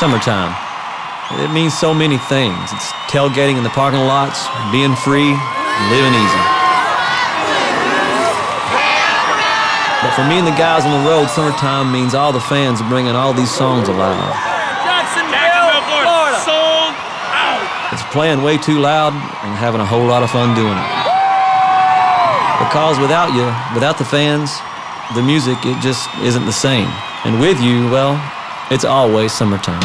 Summertime. It means so many things. It's tailgating in the parking lots, being free, living easy. But for me and the guys on the road, summertime means all the fans are bringing all these songs alive. Jacksonville, Florida. Sold out. It's playing way too loud and having a whole lot of fun doing it. Because without you, without the fans, the music, it just isn't the same. And with you, well, it's always summertime.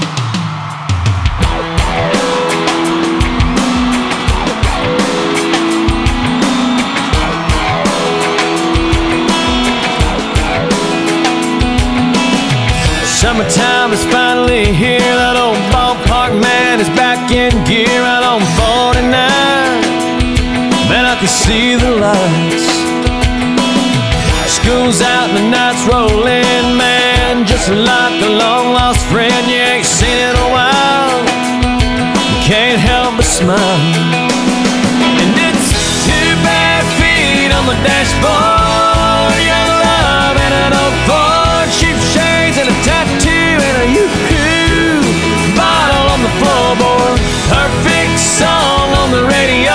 Summertime is finally here. That old ballpark man is back in gear out on 49. Man, I can see the lights. School's out and the night's rolling, man. Just like a long lost friend you ain't seen in a while. You can't help but smile. And it's two bare feet on the dashboard. Young love and an old Ford. Cheap shades and a tattoo and a yoo-hoo. Bottle on the floorboard. Perfect song on the radio.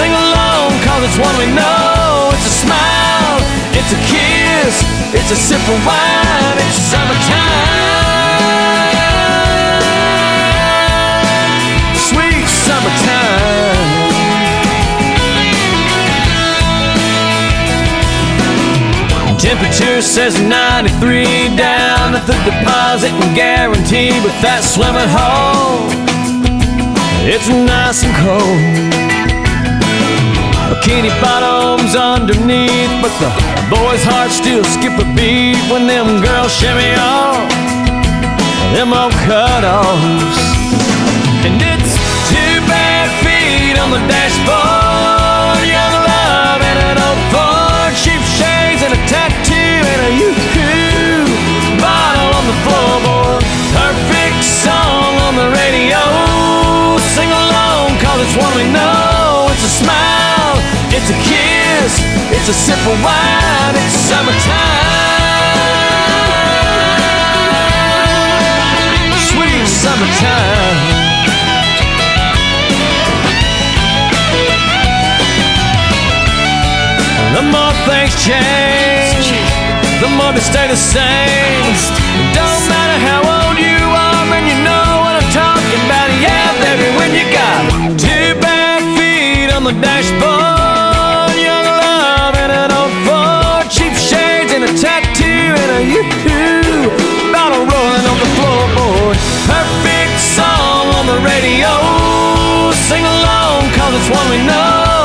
Sing along, cause it's one we know. It's a smile, it's a kiss, it's a sip of wine. Summertime. Sweet summertime. Temperature says 93 down at the Deposit and Guaranty with that swimming hole. It's nice and cold. Bikini bottoms underneath, but the boys' hearts still skip a beat when them girls shimmy off them old cutoffs. And it's two bare feet on the dashboard, young love and an old Ford, cheap shades and a tattoo and a yoo-hoo bottle on the floorboard. Perfect song on the radio. Sing along, cause it's one we know. It's a smile, it's a kiss, it's a sip of wine. Summertime. Sweet summertime. The more things change, the more they stay the same. Don't radio. Sing along, cause it's one we know.